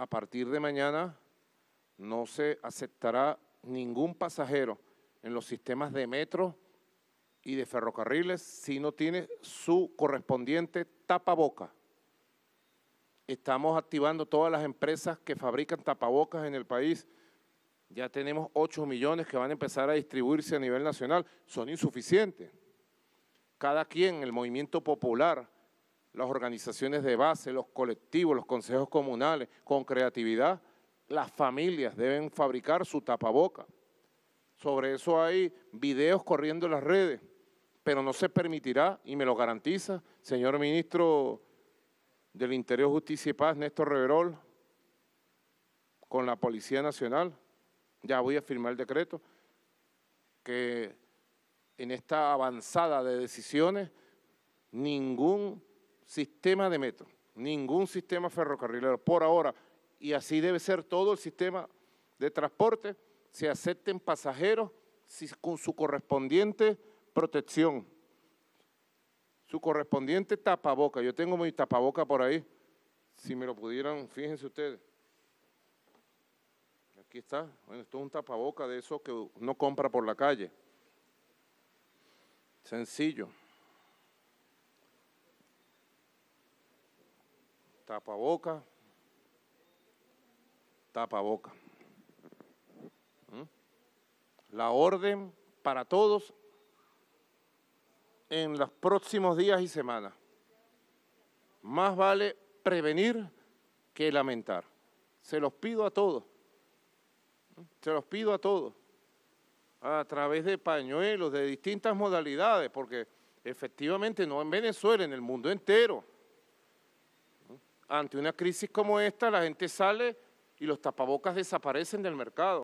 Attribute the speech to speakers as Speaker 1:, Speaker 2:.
Speaker 1: a partir de mañana no se aceptará ningún pasajero en los sistemas de metro y de ferrocarriles si no tiene su correspondiente tapaboca. Estamos activando todas las empresas que fabrican tapabocas en el país. Ya tenemos 8 millones que van a empezar a distribuirse a nivel nacional. Son insuficientes. Cada quien, el movimiento popular, las organizaciones de base, los colectivos, los consejos comunales, con creatividad, las familias deben fabricar su tapaboca. Sobre eso hay videos corriendo en las redes, pero no se permitirá, y me lo garantiza, señor ministro del Interior, Justicia y Paz, Néstor Reverol, con la Policía Nacional, ya voy a firmar el decreto, que en esta avanzada de decisiones ningún sistema de metro, ningún sistema ferrocarrilero por ahora, y así debe ser todo el sistema de transporte, se acepten pasajeros con su correspondiente protección, su correspondiente tapaboca. Yo tengo mi tapaboca por ahí, si me lo pudieran, fíjense ustedes. Aquí está, bueno, esto es un tapaboca de eso que uno compra por la calle. Sencillo. Tapaboca. Tapaboca. ¿Mm? La orden para todos en los próximos días y semanas. Más vale prevenir que lamentar. Se los pido a todos. ¿Mm? Se los pido a todos. A través de pañuelos, de distintas modalidades, porque efectivamente no en Venezuela, en el mundo entero ante una crisis como esta, la gente sale y los tapabocas desaparecen del mercado.